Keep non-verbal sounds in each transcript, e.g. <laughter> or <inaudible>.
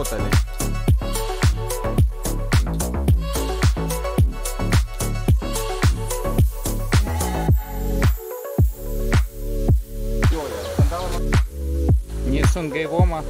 работали. Нильсон Гайвома.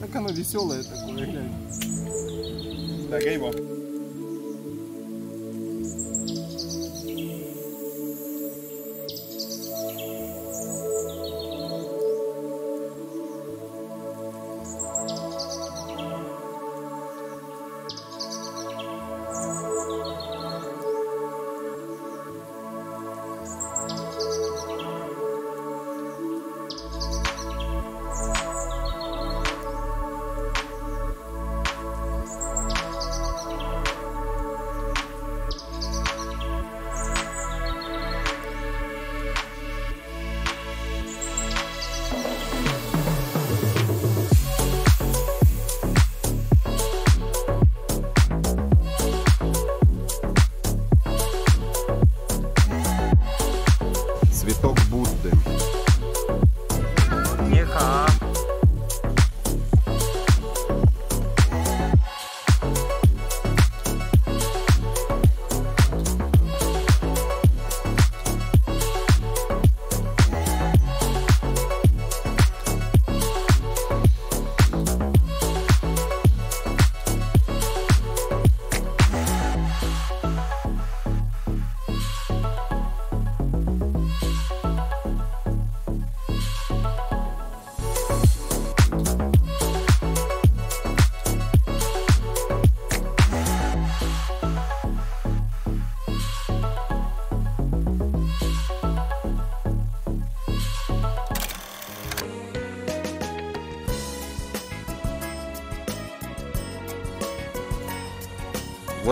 Так оно веселое такое, глянь. Так, а его.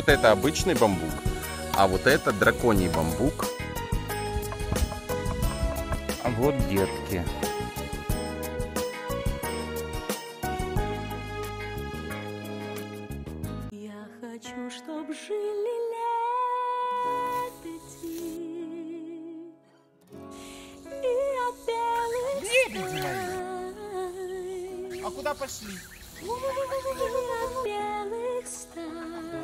Вот это обычный бамбук, а вот это драконий бамбук. А вот детки. Я хочу, чтоб жили лебеди. И опять... Лебеди мои! А куда пошли? Белых стар.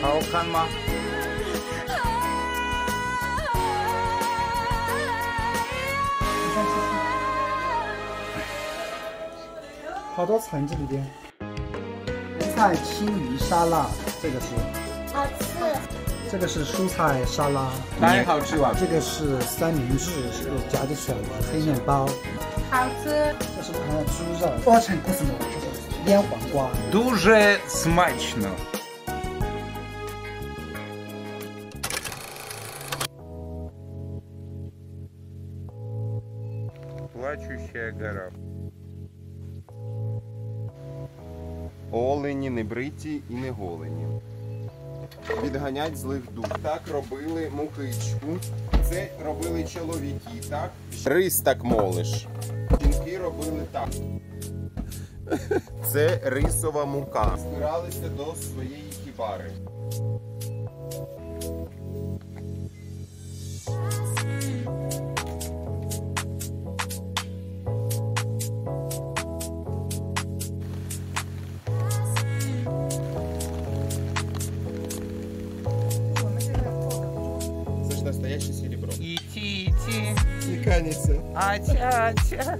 好看吗？好多橙子，里边。蔬菜青鱼沙拉，这个是。好吃。这个是蔬菜沙拉。哪里好吃这个是三明治，是夹着小黑面包。好吃。这是还有猪肉。多成古式馍。Я Дуже смачно. Плачущая гора. Олені не бриті і не голені. Відганять злих дух. Так робили мукичку. Це робили чоловіки, так? Рис так молиш. Жінки робили так. <laughs> Це рисова мука. Збиралися до своєї хібари. Це ж настояще серебро. Іти, іти. Іканіться. Ача, ача.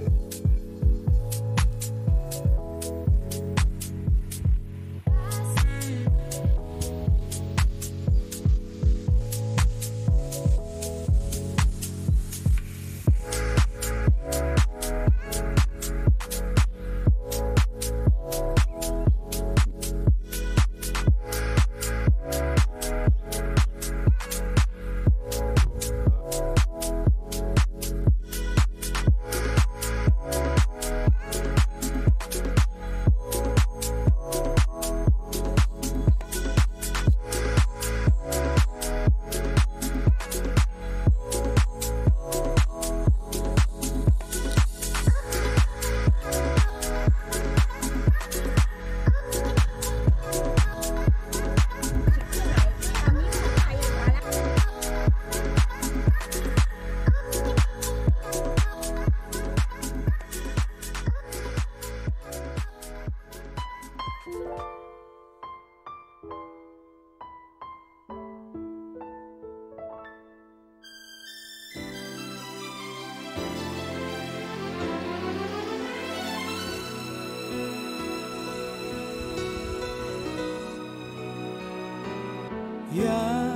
я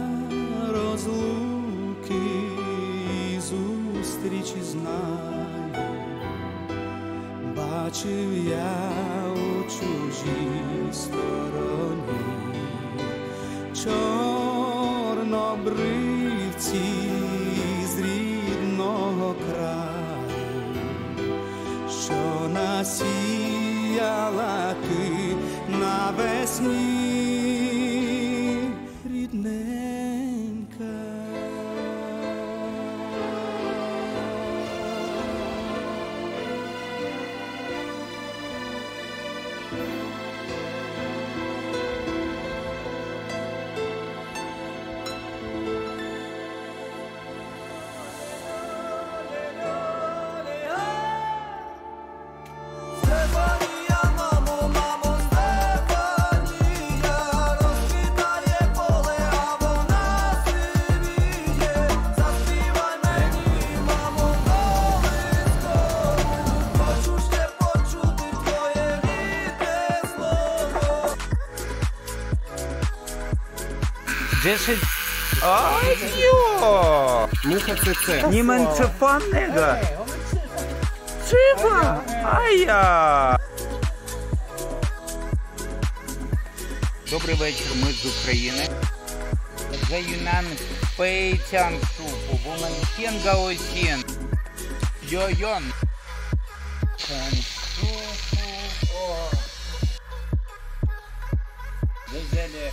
розлуки і зустрічі знаю, бачив я у чужій стороні чорнобривці з рідного краю, що насіяла ти навесні. 10... Айо! Нюхаться це. Німанцефан нега. Цива! Ая! Добрий вечір, ми з України. За Юнан Пейтян Шупу, Буманхен Гаосін. Йойон. Шупу. Дозелі.